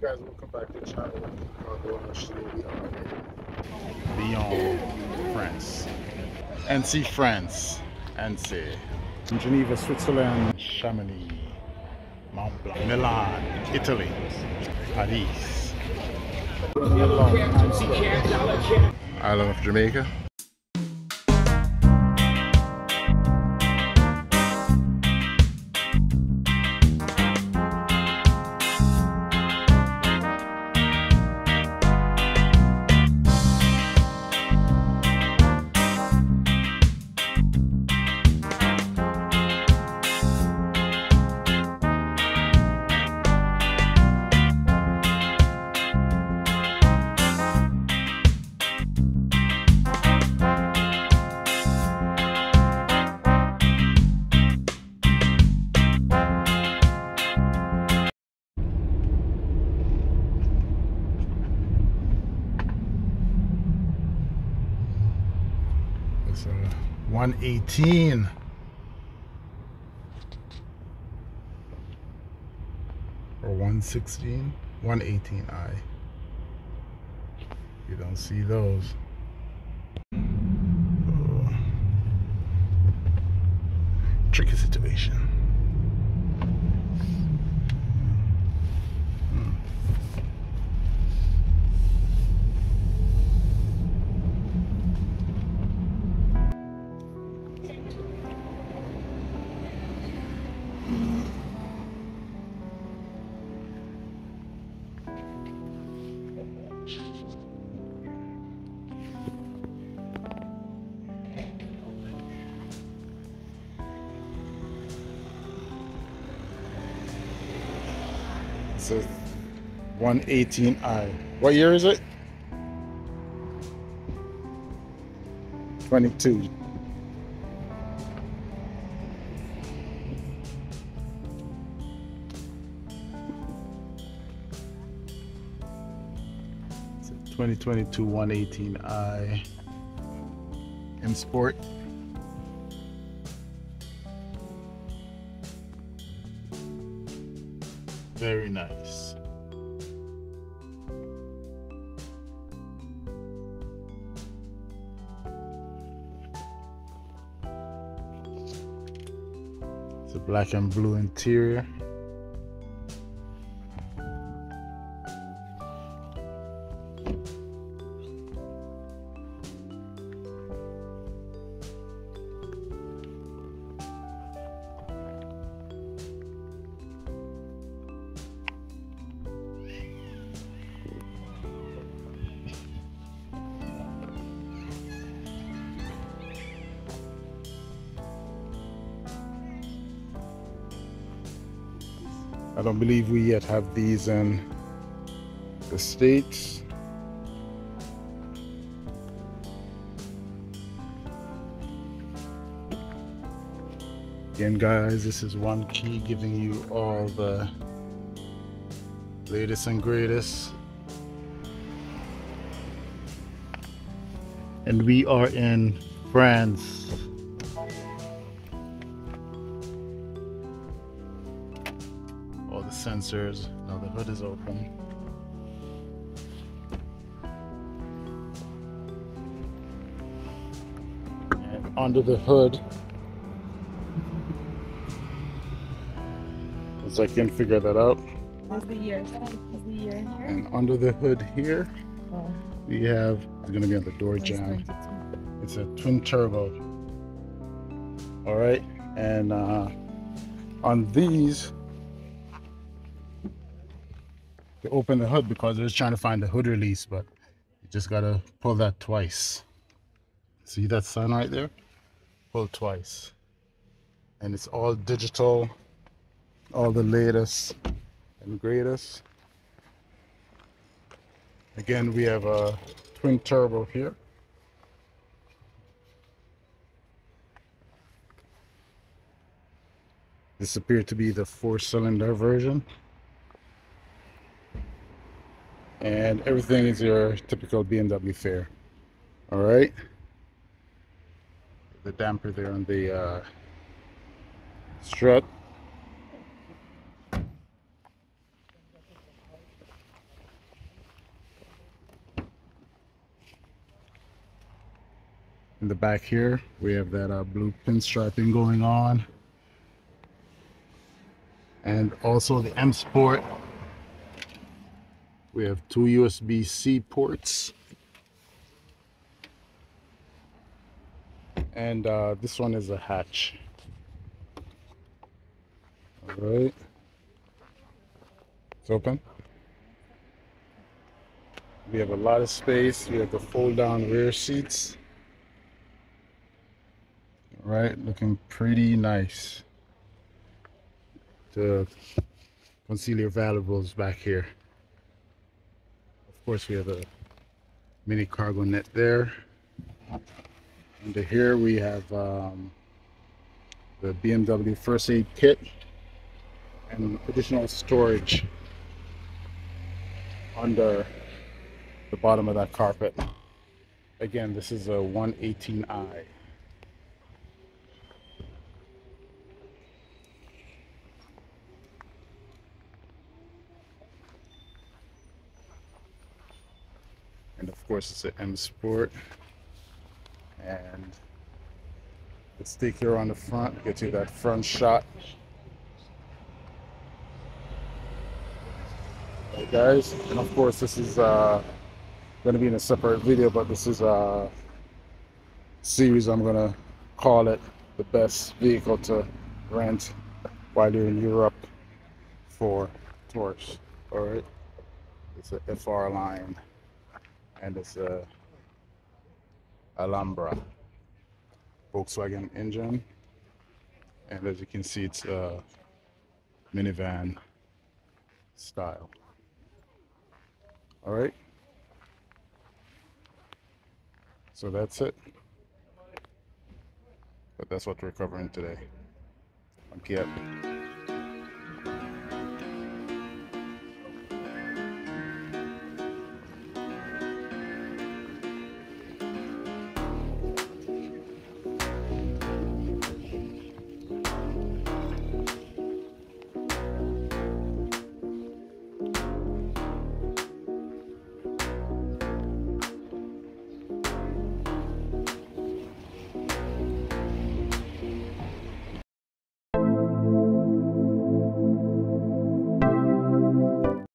guys, welcome back to the channel. Uh, going to show you, uh, Lyon, France. Annecy, France. Annecy. Geneva, Switzerland. Chamonix. Mont Blanc. Milan, Italy. Paris. Island of Jamaica. 118. Or 116. 118i. You don't see those. Tricky situation. It's a 118i. What year is it? 22. It's a 2022 118i M Sport. Very nice. It's a black and blue interior. I don't believe we yet have these in the States. Again, guys, this is one key giving you all the latest and greatest. And we are in France. The sensors. Now the hood is open. And under the hood, as I can figure that out. What's the year? What's the year in here? And under the hood here, we have it's gonna be on the door jamb. It's a twin turbo. All right, and uh, on these, to open the hood because I was trying to find the hood release, but you just gotta pull that twice. See that sign right there? Pull twice, and it's all digital, all the latest and greatest. Again, we have a twin turbo here. This appeared to be the four cylinder version and everything is your typical BMW fare. All right. The damper there on the uh, strut. In the back here, we have that uh, blue pinstriping going on. And also the M Sport we have two USB-C ports. And uh, this one is a hatch. All right. It's open. We have a lot of space. We have the fold down rear seats. All right, looking pretty nice. To conceal your valuables back here. Course, we have a mini cargo net there. Under here, we have um, the BMW first aid kit and additional storage under the bottom of that carpet. Again, this is a 118i. And of course, it's an M Sport. And take here on the front, get you that front shot. Hey guys, and of course this is uh, going to be in a separate video, but this is a series I'm going to call it the best vehicle to rent while you're in Europe for tours. All right, it's a FR line, and it's a Alhambra Volkswagen engine, and as you can see, it's a minivan style. All right. So that's it. But that's what we're covering today on Kiat.